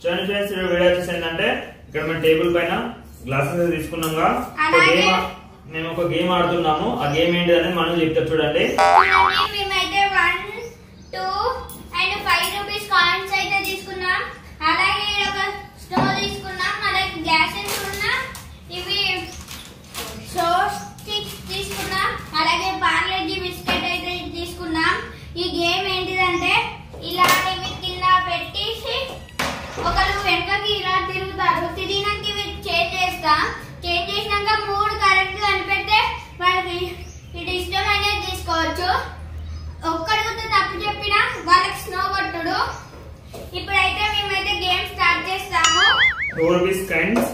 చూడండి ఫ్రెండ్స్ ఈ వీడియో వచ్చేసి ఏంటంటే ఇక్కడ మన టేబుల్ పైన గ్లాసెస్ ఆ- మేము ఒక గేమ్ ఆడుతున్నాము. ఆ గేమ్ ఏంటి అనేది మనం చెప్తారు చూడండి చూడండి మేమైతే one two and five rupees coins అయితే తీసుకున్నాం అలాగే ఈడ ఒక స్టో తీసుకున్నాం అలాగే గ్లాసెస్ ఉన్నాం ఇవి సో స్టిక్స్ తీసుకున్నాం అలాగే పార్లేజీ బిస్కెట్ అయితే తీసుకున్నాం ఈ గేమ్ ఏంటిదంటే ఇలాంటివి కింద పెట్టేసి ఒకరు వెనకకి ఇలా తిరుగుతారు తిరిగినాక ఇవి చేంజ్ చేస్తాం చేంజ్ చేసినాక మూడు కరెక్ట్ కనిపెడితే వాళ్ళకి ఇది ఇష్టమైనది తీసుకోవచ్చు ఒక్కడితో తప్పు చెప్పినా వాళ్ళకి స్నో కొట్టుడు ఇప్పుడైతే మేమైతే గేమ్ స్టార్ట్ చేస్తాము two rupees kinds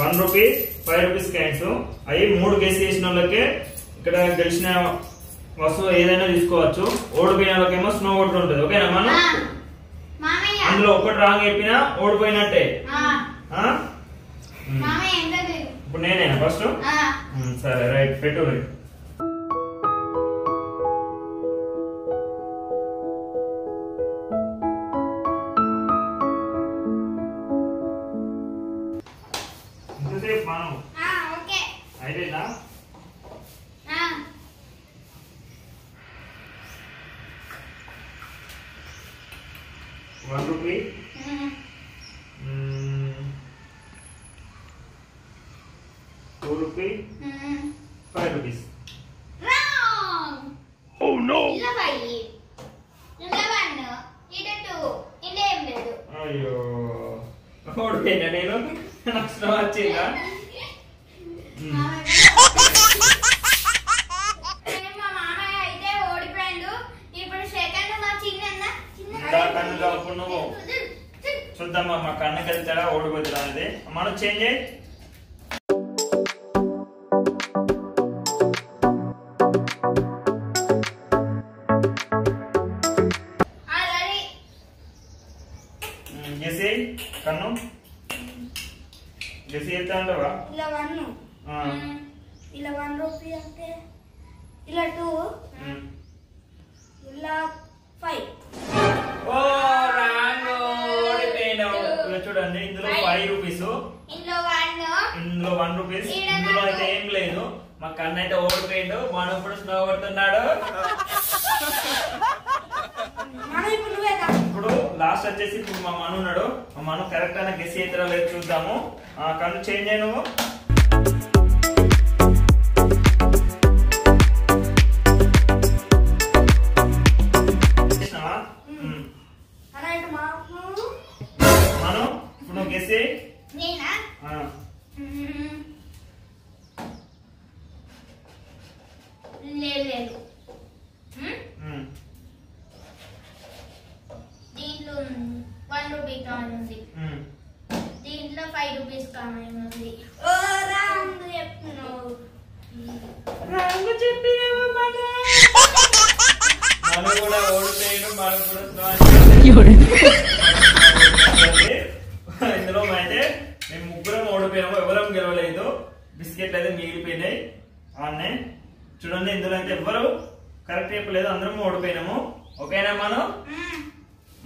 one rupees five rupees kinds అవి మూడు గెస్ చేసిన వాళ్ళకి ఇక్కడ గెలిచిన వస్తువు ఏదైనా తీసుకోవచ్చు. ఓడిపోయిన వాళ్ళకేమో స్నో కొట్టు ఉంటుంది. ఓకేనా మనం అందులో ఒకటి రాంగ్ చెప్పినా ఓడిపోయినట్టే. ఇప్పుడు నేనేనా ఫస్ట్ సరే రైట్ పెట్టు రైట్ ఇంతసేపు మనం ఓకే అయిపోయిందా ఆ, one rupee um, two rupee um. Five rupees Wrong. ఇలా five. ఇలా one. ఇటు two. ఇలా ఏం లేదు. అయ్యో ఓడిపోయినా నేను నాకు స్నో వచ్చిందా నువ్వు. చూద్దాం మా కన్నుకి వెళ్తాడా ఓడిపోతాడా అనేది మనం చేంజ్ చేయి ఆల్రెడీ ఉమ్, గెసి కన్ను గెసి ఎత్తా అంటావా ఇలా వన్ రూపీ అంటే ఇలా టూ. ఇలా ఫైవ్. ఓ రాంగ్ ఓడిపోయినావు. ఇదిగో చూడండి ఇందులో ఫైవ్. రూపీస్. ఇందులో వన్. ఇందులో వన్ రూపీస్. ఇందులో అయితే ఏం లేదు. మా కన్ను అయితే ఓడిపోయిండు. మనం ఇప్పుడు స్నో కొడుతున్నాడు? మనం ఇప్పుడు లాస్ట్ వచ్చేసి ఇప్పుడు మా మను ఉన్నాడు. మా మను కరెక్ట్ అయిన గెస్ అవుతారో లేదు చూద్దాము. ఆ కన్ను చేంజ్ అయ్యి చేయి నేనా. లేదు. దీంట్లో వన్ రూపీ కాయిన్ ఉంది. ఉమ్. దీంట్లో ఫైవ్ రూపీస్ కాయిన్ ఉంది? ఓ రాంగ్ చెప్తున్నావు రంగు చెప్పినావు మను. మను కూడా ఓడిపోయాడు మనం కూడా బిస్కెట్లు అయితే మిగిలిపోయినాయి. ఆన్నే చూడండి ఇందులో అయితే ఎవరు కరెక్ట్ చెప్పలేదు అందరం ఓడిపోయినాము. ఓకేనా మనం.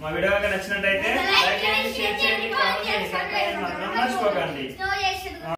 మా వీడియో కనుక నచ్చినట్టయితే లైక్ చేయండి షేర్ చేయండి కామెంట్ చేయండి సబ్స్క్రైబ్ చేయడం మాత్రం మర్చిపోకండి